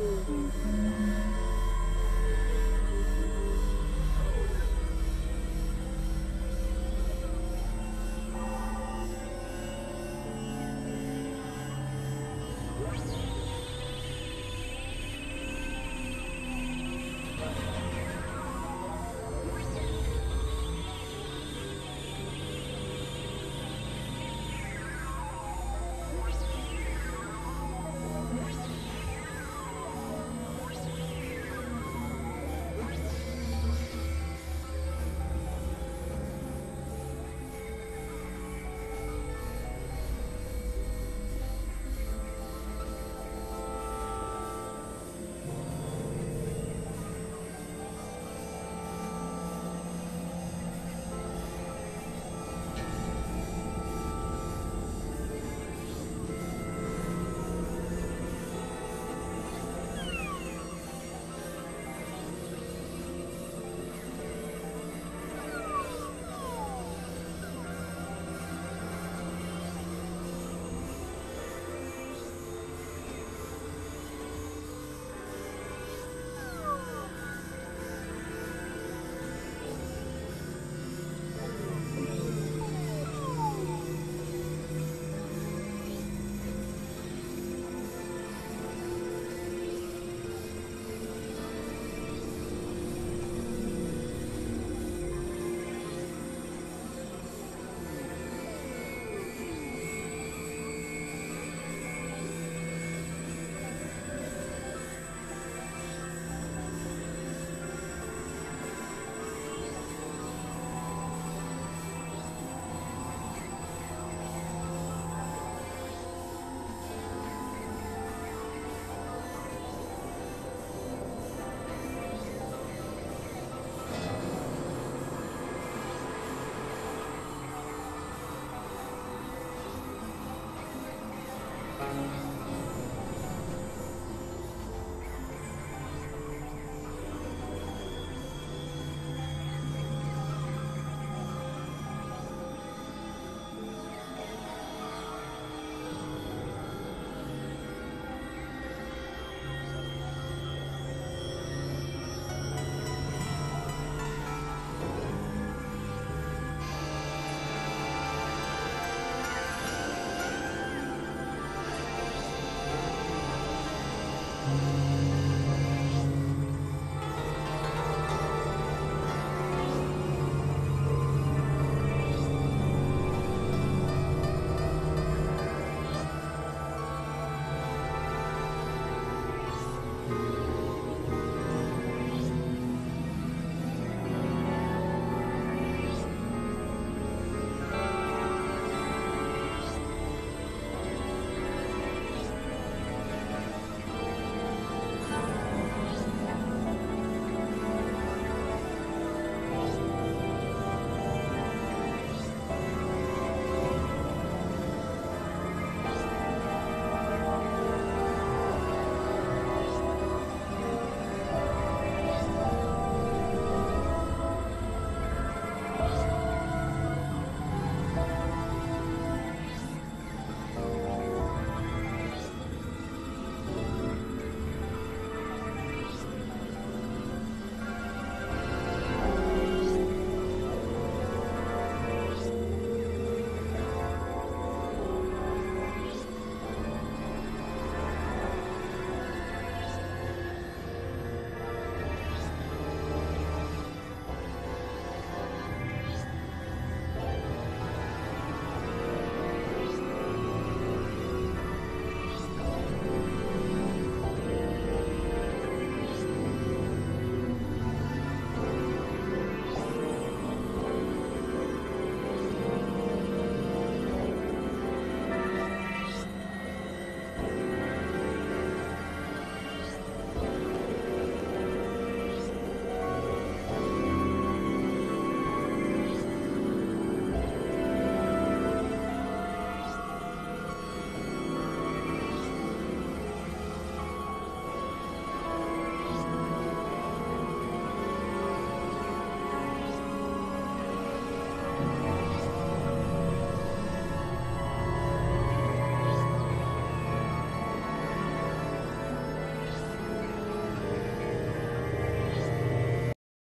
Mm-hmm.